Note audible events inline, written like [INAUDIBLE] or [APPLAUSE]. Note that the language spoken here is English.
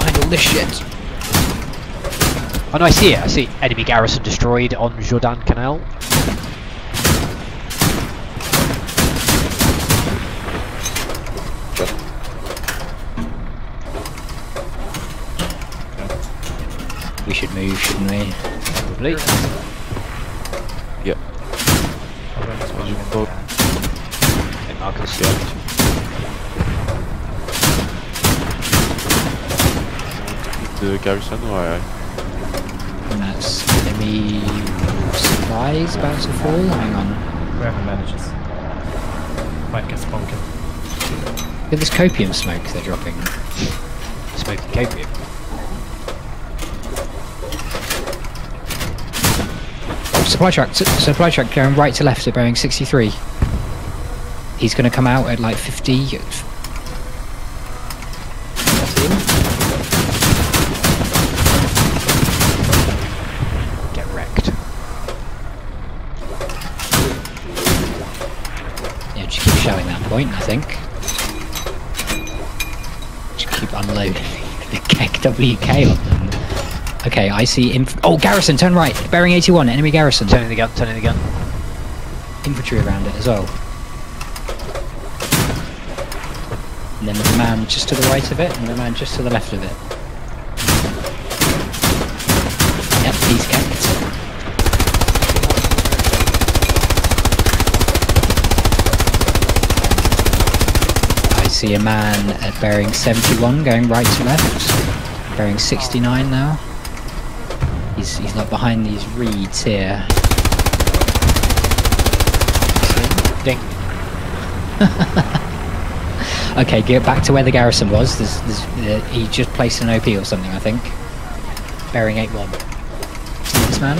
behind all this shit. Oh no, I see it. I see enemy garrison destroyed on Jourdan Canal. We should move, shouldn't we? Probably. Yeah. Everyone's As you watching thought. it. Hey, Marcus. The garrison or I? And that's enemy supplies about to fall. Hang on. Whoever manages. Might get spunking. Look at this copium smoke they're dropping. Smoking copium. Supply truck, su- supply truck going right to left at bearing 63. He's going to come out at like 50. See him? Get wrecked. Yeah, just keep showing that point, I think. Just keep unloading the keg WK on them. Okay, I see inf- Oh, garrison, turn right. Bearing 81, enemy garrison. Turning the gun, turning the gun. Infantry around it as well. And then there's a man just to the right of it, and a man just to the left of it. Yep, he's kept. I see a man at bearing 71 going right to left. Bearing 69 now. He's, he's like behind these reeds here. Ding. [LAUGHS] Okay, get back to where the garrison was. There's, there's, uh, he just placed an OP or something, I think. Bearing 8-1. See this man?